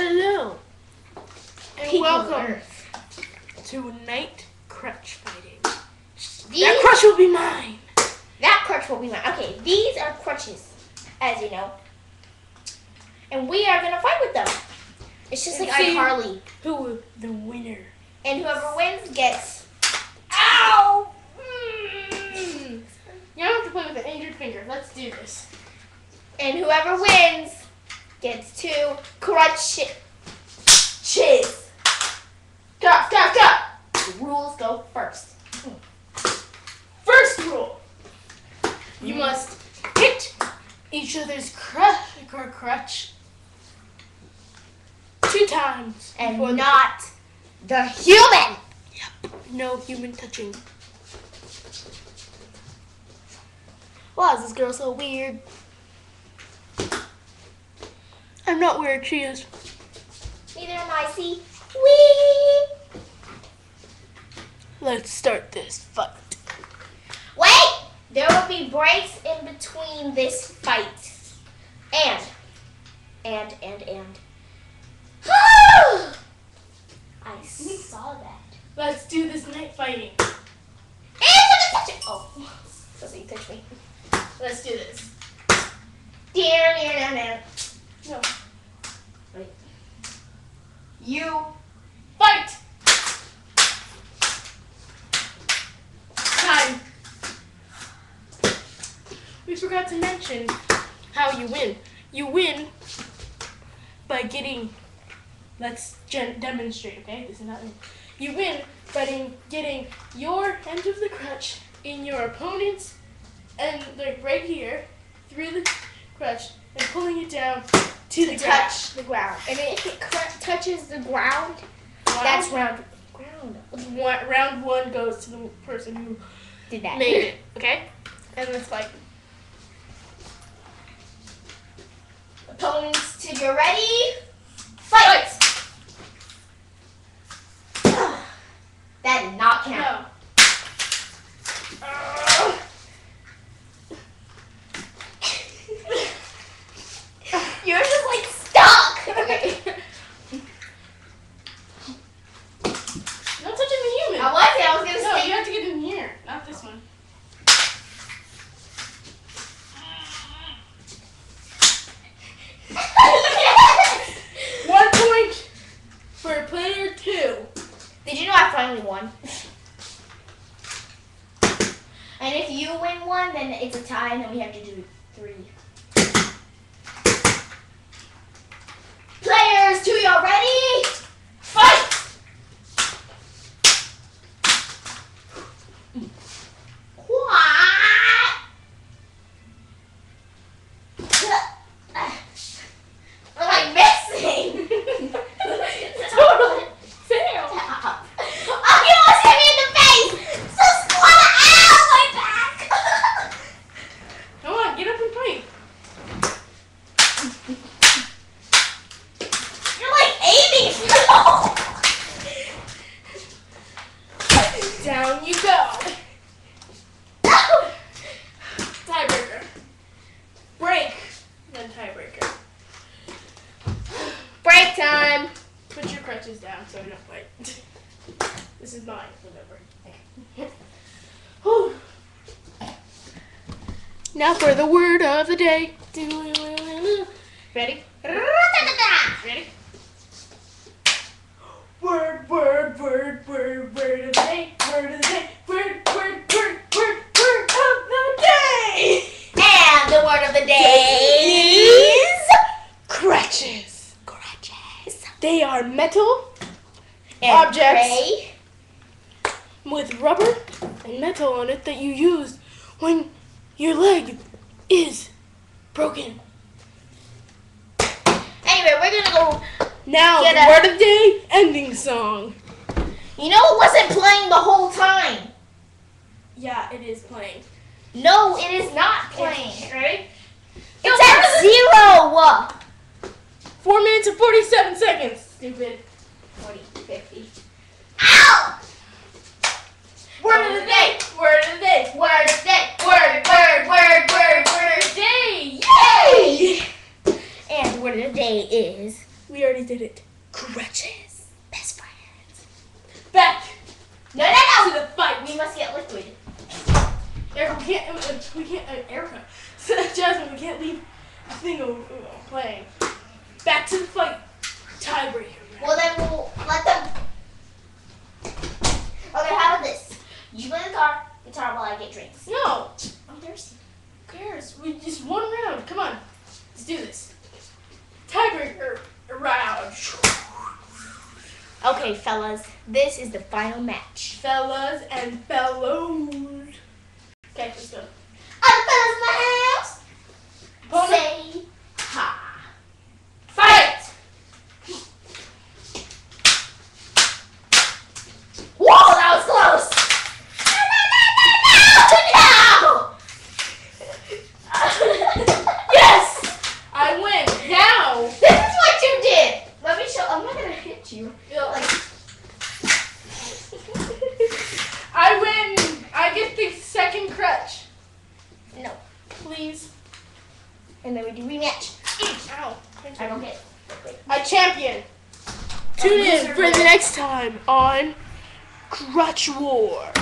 Hello, and People welcome Earth. to Night Crutch Fighting. These, That crutch will be mine. that crutch will be mine. Okay, these are crutches, as you know. And we are gonna fight with them. It's just like See- iCarly. Who the winner? And whoever wins gets. Ow! Mm. You don't have to play with an injured finger. Let's do this. And whoever wins gets two crutches. Stop, stop, stop. The rules go first. First rule: you must hit each other's crutch or crutch two times And the- not the human. Yep, no human touching. Why is this girl so weird? I'm not weird. She is. Neither am I. See? Wee! Let's start this fight. Wait! There will be breaks in between this fight. And, and, and, and. I saw that. Let's do this night fighting. And look at! Oh, doesn't touch me. Let's do this. Dear, dear, dear, dear. No. You. Fight! Time. We forgot to mention how you win. You win by getting. Let's gen- demonstrate, okay? This is not. You win by getting- your end of the crutch in your opponent's, and like right here, through the crutch, and pulling it down to the ground. touch the ground. And if it touches the ground, that's round. Ground. one, round one goes to the person who Did that. made it. Okay, and it's like fight. Opponents, to get ready. Fight! that did not count. No. You're just like stuck. Okay. No touching the human. I was. I was gonna no, say. you have to get in here, not this one. One point for player two. Did you know I finally won? And if you win one, then it's a tie, and then we have to do three. Players, two, y'all ready? Fight! What? Am I missing? Total fail. Stop. Oh, you almost hit me in the face! So squat out my back! Come on, get up and fight. You're like aiming slow! Down you go. Tiebreaker. Break. Then tiebreaker. Break time! Put your crutches down so we don't fight. This is mine, whatever. Whew. Now for the word of the day. Ready? Ready? Word, word, word, word, word of the day. Word of the day. Word, word, word, word, word of the day. And the word of the day is... Crutches. Crutches. They are metal And Objects. gray. With rubber and metal on it that you use when your leg is broken. Anyway, we're gonna go... Now, Get the word of day ending song. You know it wasn't playing the whole time. Yeah, it is playing. No, it is not playing. Ready? It's at zero! Four minutes and 47 seconds. Stupid. 40, 50. Ow! Word of the day. Word of the day. Word of the day. Word, word, word, word, word. Day. Yay! And the word of the day is We already did it. Crutches. Best friends. Back No, no, no. to the fight. We must get liquid. Erica, we can't. uh, We can't. Uh, Erica, Jasmine, we can't leave the thing playing. Back to the fight. Tiebreaker. Well, then we'll let them. Okay, how about this? You play the guitar, guitar while I get drinks. No. I'm thirsty. Who cares? We just one round. Come on. Let's do this. Tiebreaker round. Okay, fellas, this is the final match. Fellas and fellows. Okay, let's go. All the fellas in the house, Opponent. say ha. Fight! Whoa, that was close. No, no, no, no, no. Yes! I win. Now. This is what you did. Let me show. I'm not gonna hit you. Like, I win. I get the second crutch. no. Please. And then we do rematch. Ow. I don't get. it. A champion. Tune in for the next time on Crutch War.